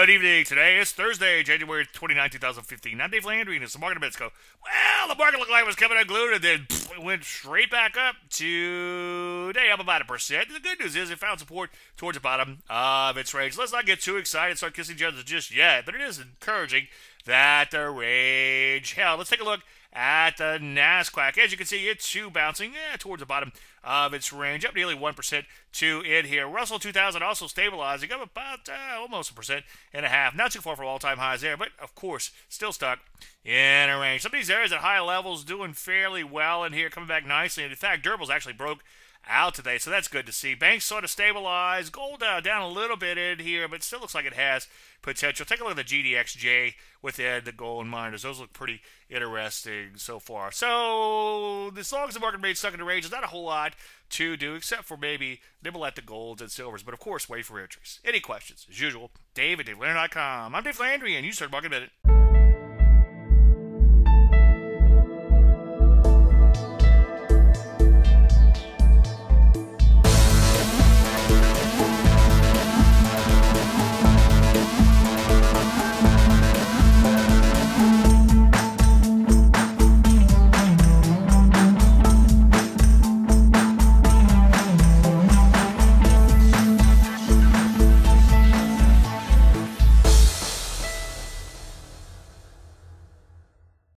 today is Thursday, January 29, 2015. I'm Dave Landry, and it's the market bits go. Well, the market looked like it was coming unglued, and then pff, it went straight back up today, up about a percent. The good news is it found support towards the bottom of its range. Let's not get too excited, start kissing each other just yet, but it is encouraging that the range hell. Let's take a look at the Nasdaq. As you can see, it's too bouncing yeah, towards the bottom of its range, up nearly 1% to it here. Russell 2000 also stabilizing, up about uh, almost a percent and a half. Not too far from all-time highs there, but of course, still stuck in a range. Some of these areas at high levels doing fairly well in here, coming back nicely. And in fact, durables actually broke out today, so that's good to see. Banks sort of stabilized. Gold uh, down a little bit in here, but still looks like it has potential. Take a look at the GDXJ within the gold miners. Those look pretty interesting so far. So, as long as the market remains stuck in the range, there's not a whole lot to do except for maybe nibble at the golds and silvers. But of course, wait for entries. Any questions? As usual, Dave at DaveLandry.com. I'm Dave Landry, and you start Market Minute.